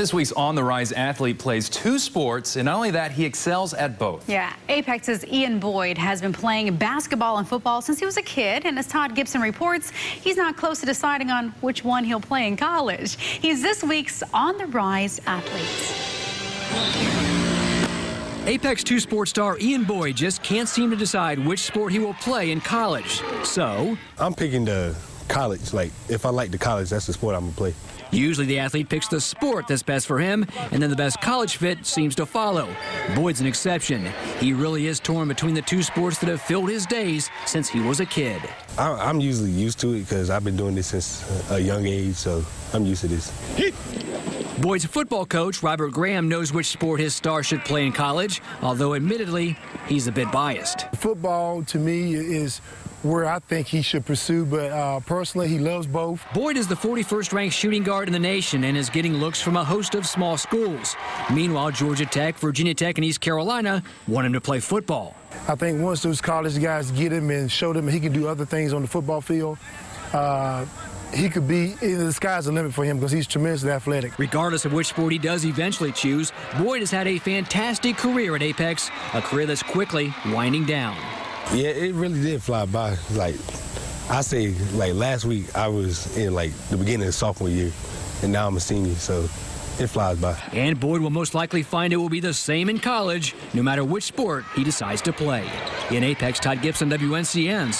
This week's On the Rise athlete plays two sports, and not only that, he excels at both. Yeah, Apex's Ian Boyd has been playing basketball and football since he was a kid, and as Todd Gibson reports, he's not close to deciding on which one he'll play in college. He's this week's On the Rise athlete. Apex 2 sports star Ian Boyd just can't seem to decide which sport he will play in college. So, I'm picking the college. Like, if I like the college, that's the sport I'm going to play. Usually the athlete picks the sport that's best for him, and then the best college fit seems to follow. Boyd's an exception. He really is torn between the two sports that have filled his days since he was a kid. I'm usually used to it because I've been doing this since a young age, so I'm used to this. Boyd's football coach, Robert Graham, knows which sport his star should play in college, although admittedly, he's a bit biased. Football, to me, is where I think he should pursue, but uh, personally, he loves both. Boyd is the 41st ranked shooting guard in the nation and is getting looks from a host of small schools. Meanwhile, Georgia Tech, Virginia Tech, and East Carolina want him to play football. I think once those college guys get him and show them he can do other things on the football field, uh, he could be, the sky's the limit for him because he's tremendously athletic. Regardless of which sport he does eventually choose, Boyd has had a fantastic career at Apex, a career that's quickly winding down. Yeah, it really did fly by. Like, I say, like last week, I was in like the beginning of sophomore year, and now I'm a senior, so it flies by. And Boyd will most likely find it will be the same in college, no matter which sport he decides to play. In Apex, Todd Gibson, WNCN.